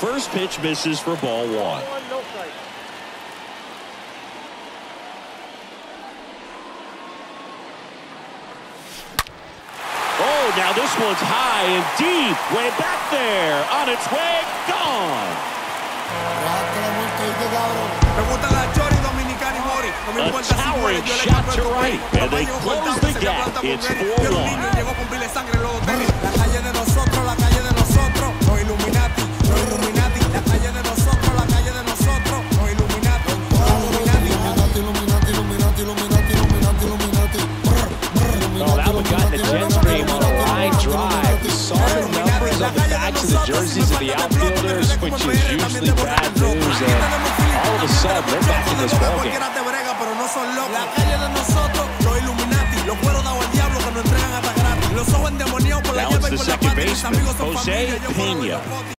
First pitch misses for ball one. Oh, now this one's high and deep. Way back there. On its way. Gone. Me gusta la chori dominicana y mori. No me A towering muere, yo le shot to right, and they close the gap. It's 4-1. Oh, got in the jet stream on a line drive. Saw the numbers on the backs of the jerseys of the outfielders, which is usually bad news. And all of a sudden, they're back in this ballgame. Cualquiera te brega, pero no son locos. La calle de nosotros, los Illuminati. Los cueros dados al diablo que nos entregan hasta gratis. Los ojos endemoniados por la Now it's the second. Baseman, Jose familia. Yo fuego y Pena.